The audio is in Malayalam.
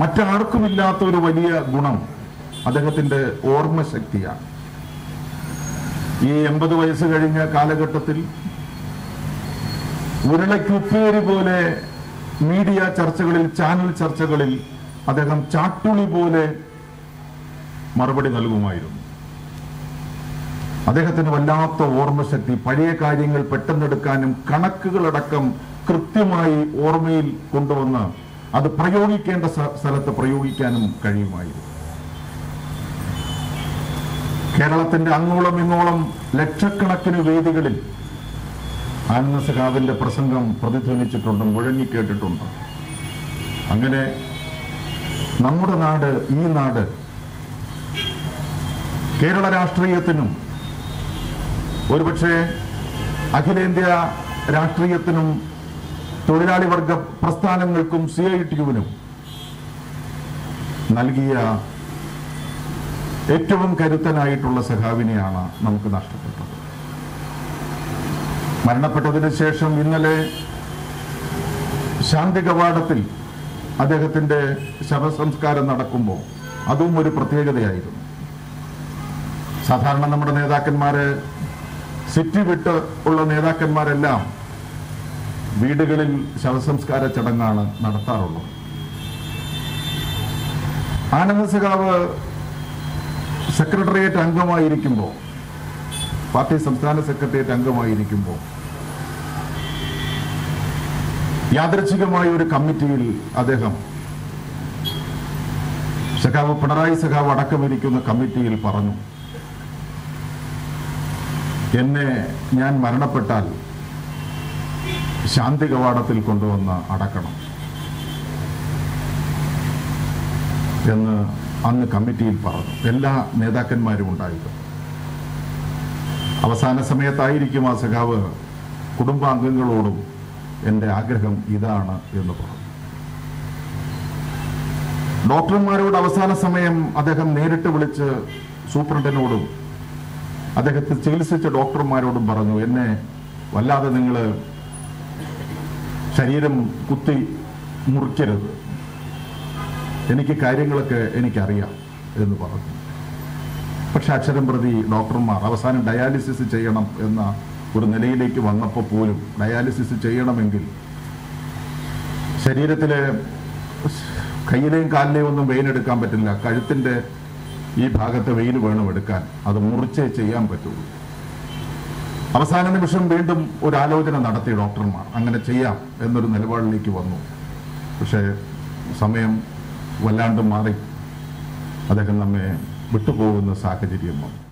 മറ്റാർക്കുമില്ലാത്ത ഒരു വലിയ ഗുണം അദ്ദേഹത്തിന്റെ ഓർമ്മശക്തിയാണ്. ഈ എൺപത് വയസ്സ് കഴിഞ്ഞ കാലഘട്ടത്തിൽ ഉരുളയ്ക്കുപ്പേരി പോലെ മീഡിയ ചർച്ചകളിൽ ചാനൽ ചർച്ചകളിൽ അദ്ദേഹം ചാട്ടുളി പോലെ മറുപടി നൽകുമായിരുന്നു. അദ്ദേഹത്തിന് വല്ലാത്ത ഓർമ്മശക്തി പഴയ കാര്യങ്ങൾ പെട്ടെന്നെടുക്കാനും കണക്കുകളടക്കം കൃത്യമായി ഓർമ്മയിൽ കൊണ്ടുവന്ന് അത് പ്രയോഗിക്കേണ്ട സ്ഥ- സ്ഥലത്ത് പ്രയോഗിക്കാനും കഴിയുമായിരുന്നു. കേരളത്തിന്റെ അങ്ങോളം ഇങ്ങോളം ലക്ഷക്കണക്കിന് വേദികളിൽ ആനന്ദ സഖാവിന്റെ പ്രസംഗം പ്രതിധ്വനിച്ചിട്ടുണ്ട് മുഴങ്ങിക്കേട്ടിട്ടുണ്ട്. അങ്ങനെ നമ്മുടെ നാട് ഈ നാട് കേരള രാഷ്ട്രീയത്തിനും ഒരുപക്ഷെ അഖിലേന്ത്യാ രാഷ്ട്രീയത്തിനും തൊഴിലാളി വർഗ പ്രസ്ഥാനങ്ങൾക്കും സി ഐ ടിയുവിനും നൽകിയ ഏറ്റവും കരുത്തനായിട്ടുള്ള സഖാവിനെയാണ് നമുക്ക് നഷ്ടപ്പെട്ടത്. മരണപ്പെട്ടതിന് ശേഷം ഇന്നലെ ശാന്തി കവാടത്തിൽ അദ്ദേഹത്തിന്റെ ശവസംസ്കാരം നടക്കുമ്പോൾ അതും ഒരു പ്രത്യേകതയായിരുന്നു. സാധാരണ നമ്മുടെ നേതാക്കന്മാര് സിറ്റി വിട്ട് ഉള്ള നേതാക്കന്മാരെല്ലാം വീടുകളിൽ ശവസംസ്കാര ചടങ്ങാണ് നടത്താറുള്ളത്. ആനന്ദ സഖാവ് സെക്രട്ടേറിയറ്റ് അംഗമായിരിക്കുമ്പോൾ പാർട്ടി സംസ്ഥാന സെക്രട്ടേറിയറ്റ് അംഗമായിരിക്കുമ്പോൾ യാദൃച്ഛികമായ ഒരു കമ്മിറ്റിയിൽ അദ്ദേഹം സഖാവ് പിണറായി സഖാവ് അടക്കമിരിക്കുന്ന കമ്മിറ്റിയിൽ പറഞ്ഞു എന്നെ ഞാൻ മരണപ്പെട്ടാൽ ശാന്തി കവാടത്തിൽ കൊണ്ടുവന്ന് അടക്കണം എന്ന് അന്ന് കമ്മിറ്റിയിൽ പറഞ്ഞു. എല്ലാ നേതാക്കന്മാരും ഉണ്ടായിരുന്നു. അവസാന സമയത്തായിരിക്കും ആ സഖാവ് കുടുംബാംഗങ്ങളോടും എന്റെ ആഗ്രഹം ഇതാണ് എന്ന് പറഞ്ഞു. ഡോക്ടർമാരോട് അവസാന സമയം അദ്ദേഹം നേരിട്ട് വിളിച്ച് സൂപ്രണ്ടിനോടും അദ്ദേഹത്തെ ചികിത്സിച്ച ഡോക്ടർമാരോടും പറഞ്ഞു എന്നെ വല്ലാതെ നിങ്ങൾ ശരീരം കുത്തി മുറിക്കരുത്. എനിക്ക് കാര്യങ്ങളൊക്കെ എനിക്കറിയാം എന്ന് പറഞ്ഞു. പക്ഷെ അക്ഷരം പ്രതി ഡോക്ടർമാർ അവസാനം ഡയാലിസിസ് ചെയ്യണം എന്ന ഒരു നിലയിലേക്ക് വന്നപ്പോൾ പോലും ഡയാലിസിസ് ചെയ്യണമെങ്കിൽ ശരീരത്തിലെ കയ്യിലെയും കാലിലെയും ഒന്നും വെയിൻ എടുക്കാൻ പറ്റില്ല. കഴുത്തിന്റെ ഈ ഭാഗത്തെ വെയിൽ വേണം എടുക്കാൻ. അത് മുറിച്ചേ ചെയ്യാൻ പറ്റുള്ളൂ. അവസാന നിമിഷം വീണ്ടും ഒരു ആലോചന നടത്തി ഡോക്ടർമാർ. അങ്ങനെ ചെയ്യാം എന്നൊരു നിലപാടിലേക്ക് വന്നു. പക്ഷേ സമയം വല്ലാണ്ട് മാറി. അദ്ദേഹം നമ്മെ വിട്ടുപോകുന്ന സാഹചര്യം വന്നു.